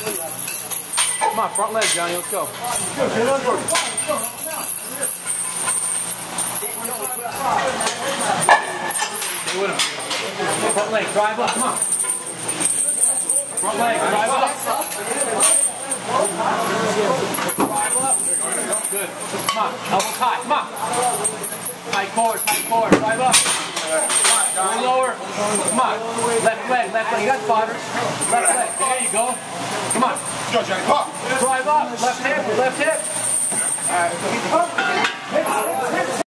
Come on, front leg, Jonny. Let's go. Stay with him. Front leg, drive up. Come on. Front leg, drive up. Drive up. Good. Come on. Elbows high. Come on. High core, high core. Drive up. Little lower. Come on. Left leg, left leg. You got spotters. Left leg. You go. Come on. Go, Jonny, pop. Drive up. Left hip, left hip.